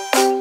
you.